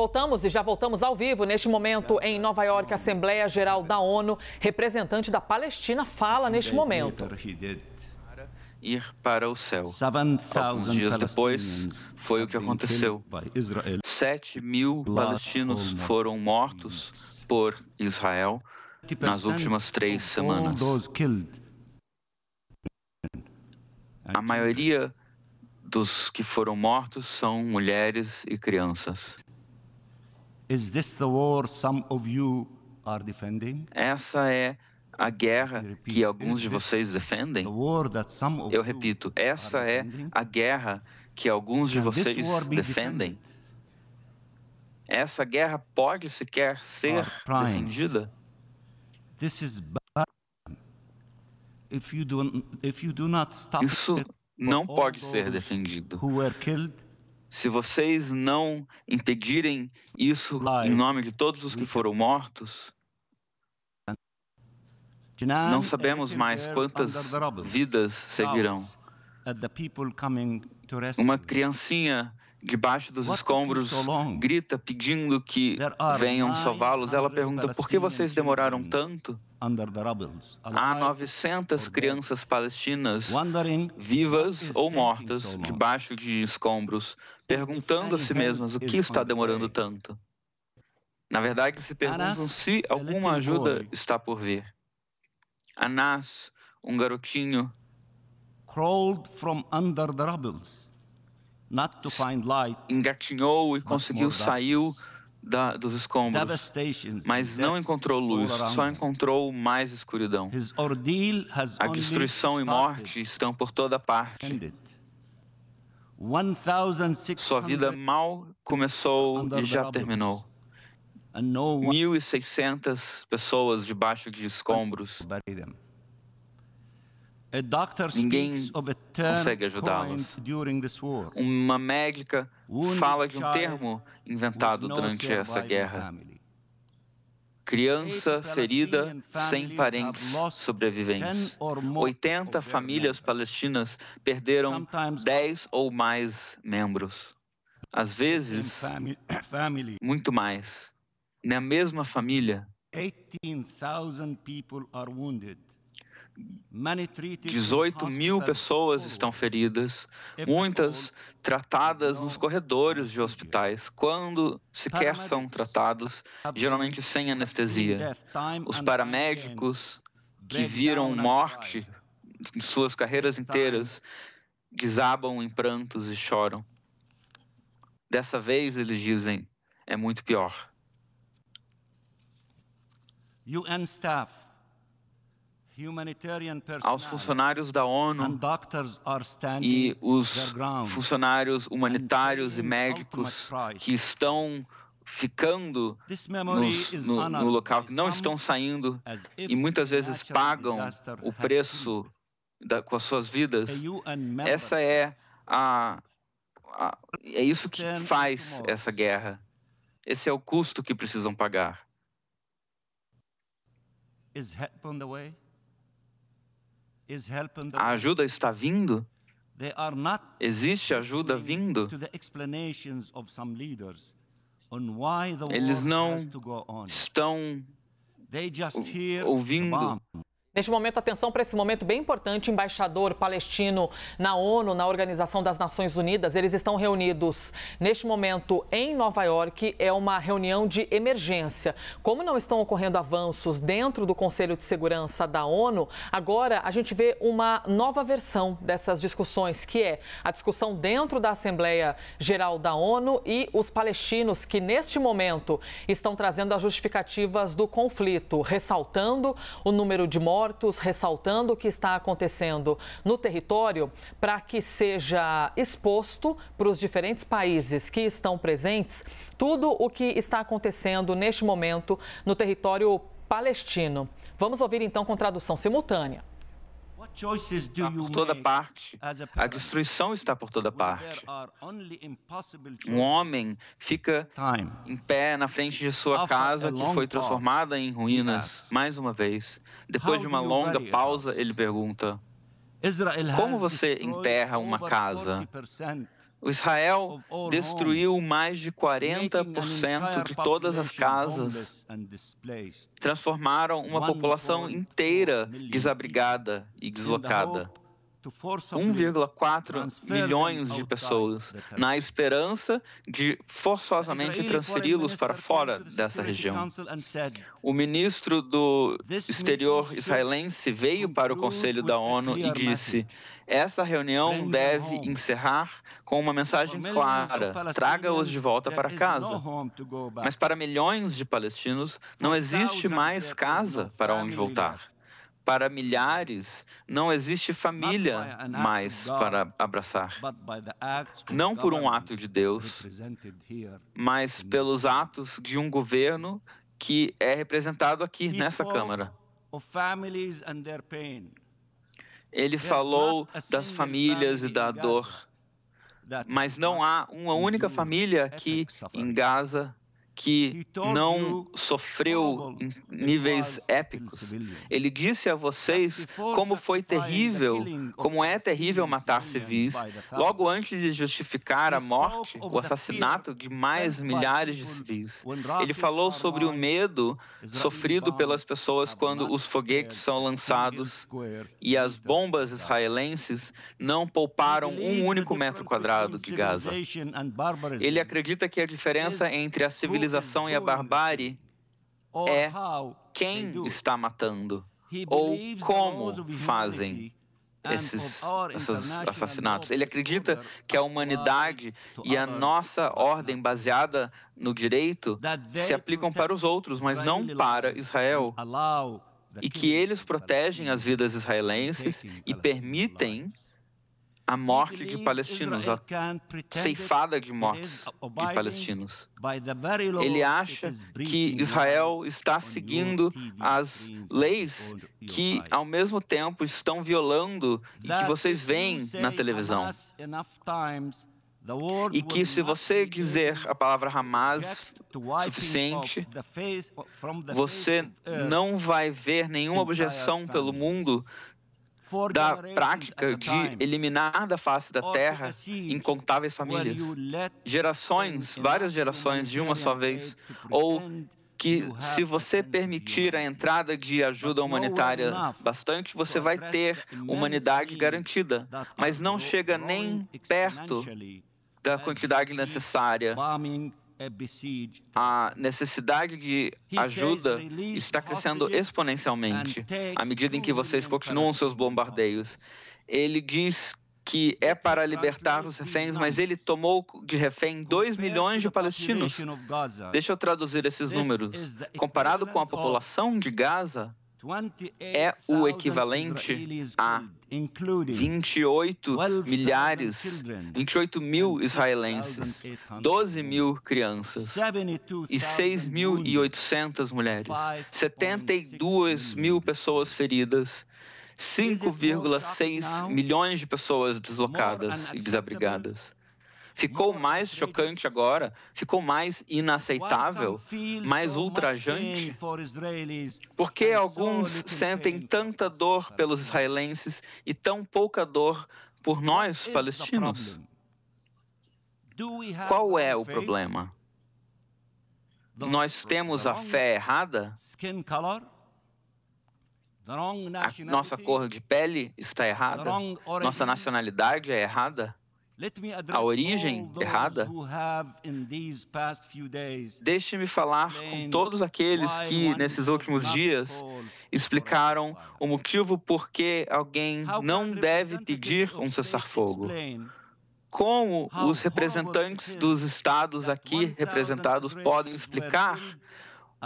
Voltamos e já voltamos ao vivo. Neste momento, em Nova York, Assembleia Geral da ONU, representante da Palestina fala neste momento. Ir para o céu. Alguns dias depois, foi o que aconteceu. Sete mil palestinos foram mortos por Israel nas últimas três semanas. A maioria dos que foram mortos são mulheres e crianças. Essa é a guerra que alguns de vocês defendem? Eu repito, essa é a guerra que alguns de vocês defendem? Essa guerra pode sequer ser defendida? Isso não pode ser defendido. Se vocês não impedirem isso em nome de todos os que foram mortos, não sabemos mais quantas vidas seguirão. Uma criancinha debaixo dos escombros grita pedindo que venham salvá-los. Ela pergunta: por que vocês demoraram tanto? Há 900 crianças palestinas vivas ou mortas debaixo de escombros, perguntando a si mesmas o que está demorando tanto. Na verdade, se perguntam se alguma ajuda está por vir. Anás, um garotinho, engatinhou e conseguiu sair da, dos escombros, mas não encontrou luz, só encontrou mais escuridão. A destruição e morte estão por toda parte. Sua vida mal começou e já terminou. 1.600 pessoas debaixo de escombros. Ninguém consegue ajudá-los. Uma médica fala de um termo inventado durante essa guerra. Criança ferida sem parentes sobreviventes. 80 famílias palestinas perderam 10 ou mais membros. Às vezes, muito mais. Na mesma família, 18 mil pessoas estão feridas, muitas tratadas nos corredores de hospitais, quando sequer são tratados, geralmente sem anestesia. Os paramédicos que viram morte em suas carreiras inteiras desabam em prantos e choram. Dessa vez, eles dizem, é muito pior. UN staff aos funcionários da ONU e os funcionários humanitários e médicos que estão ficando nos, no, no, local, que não estão saindo e muitas vezes pagam o preço da, com as suas vidas. Essa é a, a é isso que faz essa guerra. Esse é o custo que precisam pagar. Is help on the way? A ajuda está vindo? Existe ajuda vindo? Eles não estão ouvindo Neste momento, atenção para esse momento bem importante, embaixador palestino na ONU, na Organização das Nações Unidas. Eles estão reunidos neste momento em Nova York. É uma reunião de emergência. Como não estão ocorrendo avanços dentro do Conselho de Segurança da ONU, agora a gente vê uma nova versão dessas discussões, que é a discussão dentro da Assembleia Geral da ONU e os palestinos que neste momento estão trazendo as justificativas do conflito, ressaltando o número de mortes mortos, ressaltando o que está acontecendo no território para que seja exposto para os diferentes países que estão presentes tudo o que está acontecendo neste momento no palestino. Vamos ouvir então com tradução simultânea. Está por toda parte. A destruição está por toda parte. Um homem fica em pé na frente de sua casa que foi transformada em ruínas mais uma vez. Depois de uma longa pausa, ele pergunta: Como você enterra uma casa? Israel destruiu mais de 40% de todas as casas, transformaram uma população inteira desabrigada e deslocada. 1,4 milhões de pessoas, na esperança de forçosamente transferi-los para fora dessa região. O ministro do exterior israelense veio para o Conselho da ONU e disse: essa reunião deve encerrar com uma mensagem clara: traga-os de volta para casa. Mas para milhões de palestinos, não existe mais casa para onde voltar para milhares, não existe família mais para abraçar. Não por um ato de Deus, mas pelos atos de um governo que é representado aqui nessa Câmara. Ele falou das famílias e da dor, mas não há uma única família aqui em Gaza que não sofreu em níveis épicos. Ele disse a vocês como foi terrível, como é terrível matar civis, logo antes de justificar a morte, o assassinato de mais milhares de civis. Ele falou sobre o medo sofrido pelas pessoas quando os foguetes são lançados e as bombas israelenses não pouparam um único metro quadrado de Gaza. Ele acredita que a diferença entre a civilização civilização e a barbárie é quem está matando ou como fazem esses, esses assassinatos. Ele acredita que a humanidade e a nossa ordem baseada no direito se aplicam para os outros, mas não para Israel. E que eles protegem as vidas israelenses e permitem a morte de palestinos, a ceifada de mortes de palestinos. Ele acha que Israel está seguindo as leis que, ao mesmo tempo, estão violando e que vocês veem na televisão. E que, se você dizer a palavra Hamas suficiente, você não vai ver nenhuma objeção pelo mundo da prática de eliminar da face da terra incontáveis famílias, gerações, várias gerações de uma só vez, ou que se você permitir a entrada de ajuda humanitária bastante, você vai ter humanidade garantida, mas não chega nem perto da quantidade necessária a necessidade de ajuda está crescendo exponencialmente à medida em que vocês continuam seus bombardeios. Ele diz que é para libertar os reféns, mas ele tomou de refém 2 milhões de palestinos. Deixa eu traduzir esses números. Comparado com a população de Gaza, é o equivalente a 28 milhares, 28 mil israelenses, 12 mil crianças e 6.800 mulheres, 72 mil pessoas feridas, 5,6 milhões de pessoas deslocadas e desabrigadas. Ficou mais chocante agora, ficou mais inaceitável, mais ultrajante. Por que alguns sentem tanta dor pelos israelenses e tão pouca dor por nós, palestinos? Qual é o problema? Nós temos a fé errada? A nossa cor de pele está errada? Nossa nacionalidade é errada? A origem errada, deixe-me falar com todos aqueles que, nesses últimos dias, explicaram o motivo por que alguém não deve pedir um cessar-fogo. Como os representantes dos estados aqui representados podem explicar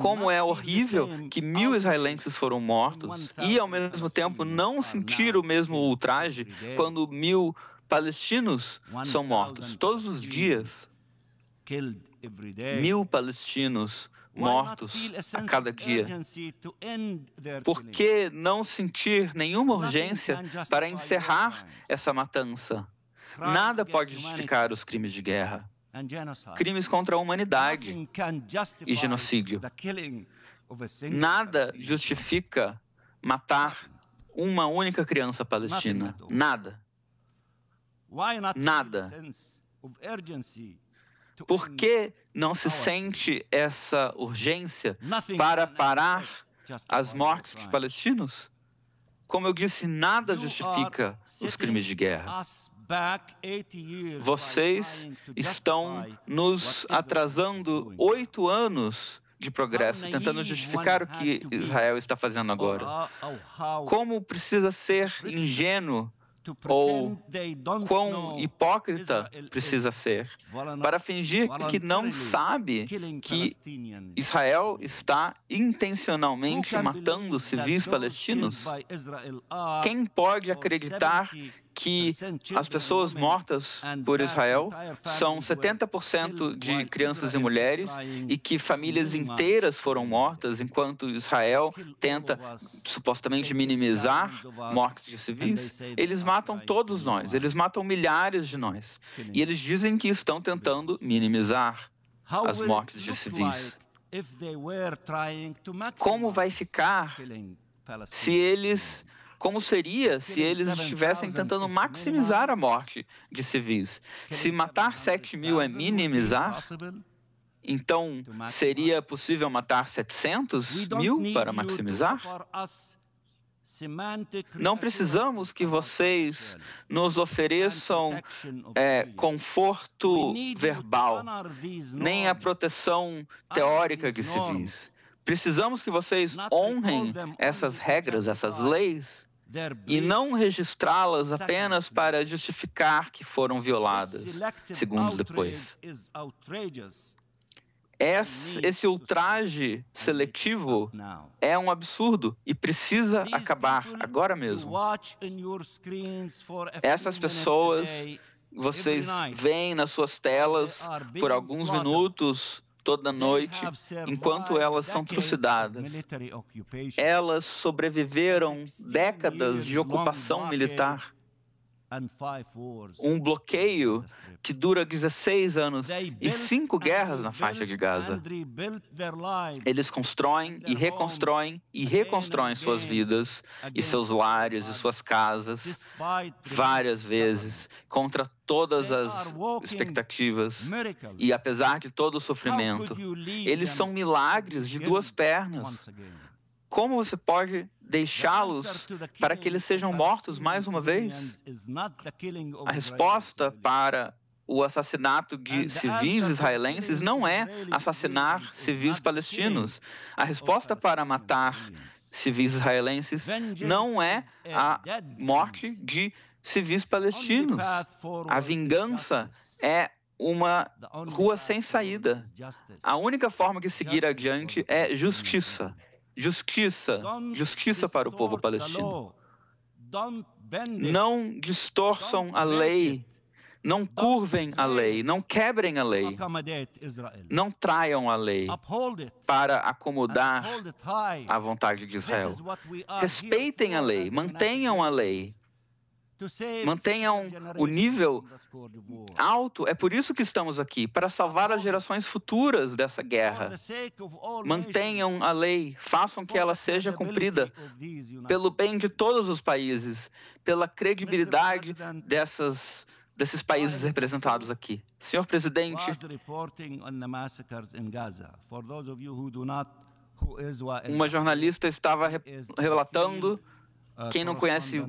como é horrível que mil israelenses foram mortos e, ao mesmo tempo, não sentir o mesmo ultraje quando mil palestinos são mortos todos os dias. Mil palestinos mortos a cada dia. Por que não sentir nenhuma urgência para encerrar essa matança? Nada pode justificar os crimes de guerra. Crimes contra a humanidade e genocídio. Nada justifica matar uma única criança palestina. Nada. Nada. Por que não se sente essa urgência para parar as mortes dos palestinos? Como eu disse, nada justifica os crimes de guerra. Vocês estão nos atrasando oito anos de progresso, tentando justificar o que Israel está fazendo agora. Como precisa ser ingênuo ou quão hipócrita precisa ser para fingir que não sabe que Israel está intencionalmente matando civis palestinos? Quem pode acreditar que as pessoas mortas por Israel são 70% de crianças e mulheres e que famílias inteiras foram mortas enquanto Israel tenta supostamente minimizar mortes de civis. Eles matam todos nós, eles matam milhares de nós. E eles dizem que estão tentando minimizar as mortes de civis. Como vai ficar se eles como seria se eles estivessem tentando maximizar a morte de civis? Se matar 7 mil é minimizar, então seria possível matar 700 mil para maximizar? Não precisamos que vocês nos ofereçam é, conforto verbal, nem a proteção teórica de civis. Precisamos que vocês honrem essas regras, essas leis, e não registrá-las apenas para justificar que foram violadas, segundos depois. Esse ultraje seletivo é um absurdo e precisa acabar agora mesmo. Essas pessoas, vocês veem nas suas telas por alguns minutos toda noite enquanto elas são trucidadas. Elas sobreviveram décadas de ocupação militar um bloqueio que dura 16 anos e cinco guerras na faixa de Gaza. Eles constroem e reconstroem e reconstroem suas vidas e seus lares e suas casas várias vezes contra todas as expectativas. E apesar de todo o sofrimento, eles são milagres de duas pernas. Como você pode deixá-los para que eles sejam mortos mais uma vez? A resposta para o assassinato de civis israelenses não é assassinar civis palestinos. A resposta para matar civis israelenses não é a morte de civis palestinos. A vingança é uma rua sem saída. A única forma de seguir adiante é justiça justiça, justiça para o povo palestino. Não distorçam a lei, não curvem a lei, não quebrem a lei, não traiam a lei para acomodar a vontade de Israel. Respeitem a lei, mantenham a lei, Mantenham o nível alto. É por isso que estamos aqui para salvar as gerações futuras dessa guerra. Mantenham a lei, façam que ela seja cumprida pelo bem de todos os países, pela credibilidade dessas desses países representados aqui. Senhor presidente, uma jornalista estava relatando quem não conhece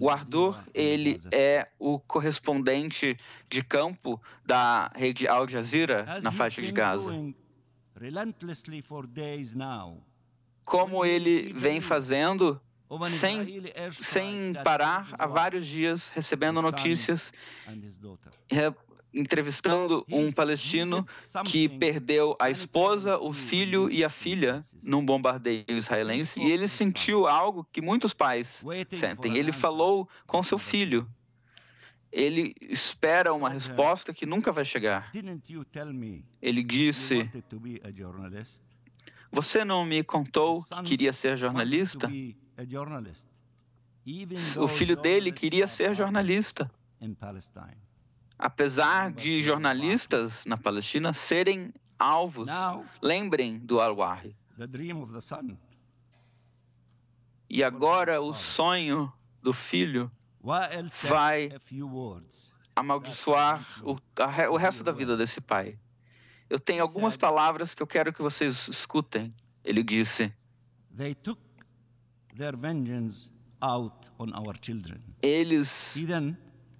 o Arthur, ele é o correspondente de campo da rede Al Jazeera na faixa de Gaza. Como ele vem fazendo sem, sem parar há vários dias, recebendo notícias, entrevistando um palestino que perdeu a esposa, o filho e a filha num bombardeio israelense e ele sentiu algo que muitos pais sentem. Ele falou com seu filho. Ele espera uma resposta que nunca vai chegar. Ele disse: Você não me contou que queria ser jornalista? O filho dele queria ser jornalista apesar de jornalistas na Palestina serem alvos. Lembrem do Al-Wahi. E agora o sonho do filho vai amaldiçoar o, a, o resto da vida desse pai. Eu tenho algumas palavras que eu quero que vocês escutem. Ele disse: Eles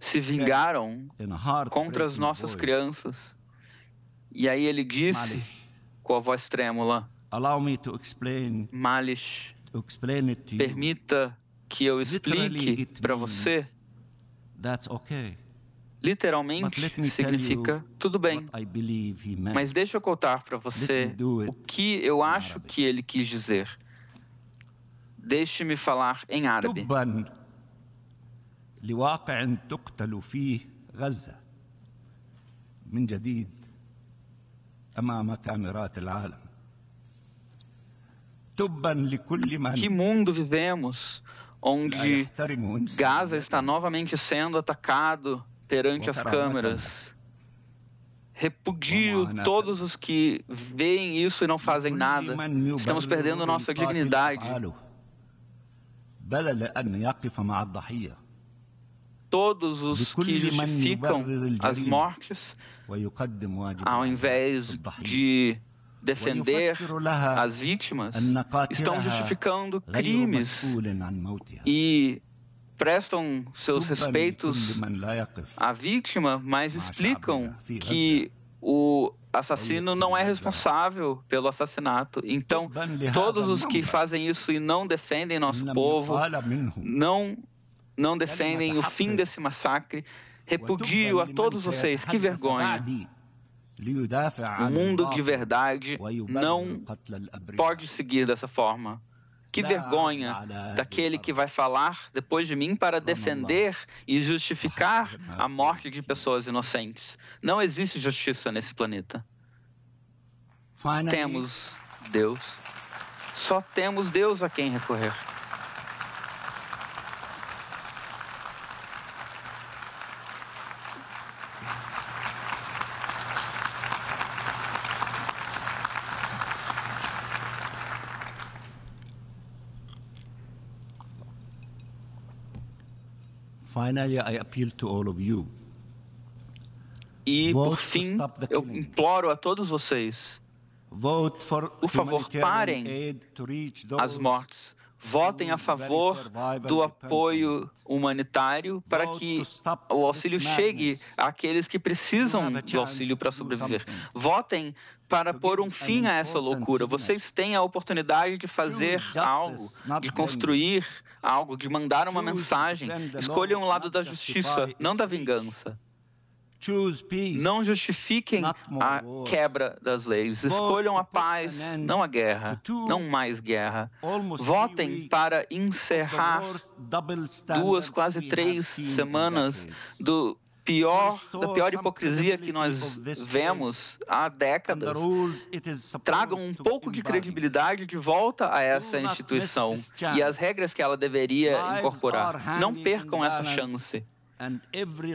se vingaram contra as nossas crianças. E aí ele disse, com a voz trêmula: Malish, permita que eu explique para você. Literalmente significa tudo bem. Mas deixa eu contar para você o que eu acho que ele quis dizer. Deixe-me falar em árabe. لواقع تقتل فيه غزة من جديد أمام كاميرات العالم Que mundo vivemos onde Gaza está novamente sendo atacado perante as câmeras. Repudio todos os que veem isso e não fazem nada. Estamos perdendo nossa dignidade. Todos os que justificam as mortes, ao invés de defender as vítimas, estão justificando crimes e prestam seus respeitos à vítima, mas explicam que o assassino não é responsável pelo assassinato. Então, todos os que fazem isso e não defendem nosso povo, não, não defendem o fim desse massacre, repudio a todos vocês. Que vergonha! O mundo de verdade não pode seguir dessa forma. Que vergonha daquele que vai falar depois de mim para defender e justificar a morte de pessoas inocentes. Não existe justiça nesse planeta. Temos Deus. Só temos Deus a quem recorrer. Finally, I appeal to all of you. E, por fim, eu imploro a todos vocês, por favor, parem as mortes. Votem a favor do apoio humanitário para que o auxílio chegue àqueles que precisam do auxílio para sobreviver. Votem para pôr um fim a essa loucura. Vocês têm a oportunidade de fazer algo, de construir algo, de mandar uma mensagem. Escolham o lado da justiça, não da vingança. Não justifiquem a quebra das leis. Escolham a paz, não a guerra. Não mais guerra. Votem para encerrar duas, quase três semanas do pior, da pior hipocrisia que nós vemos há décadas, tragam um pouco de credibilidade de volta a essa instituição e as regras que ela deveria incorporar. Não percam essa chance.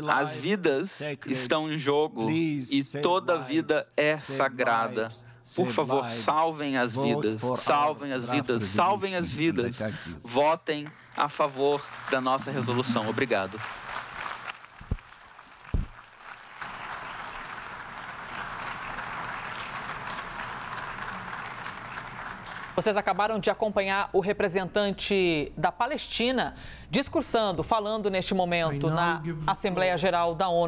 As vidas estão em jogo e toda vida é sagrada. Por favor, salvem as vidas, salvem as vidas, salvem as vidas. Votem a favor da nossa resolução. Obrigado. Vocês acabaram de acompanhar o representante da Palestina discursando, falando neste momento na Assembleia Geral da ONU.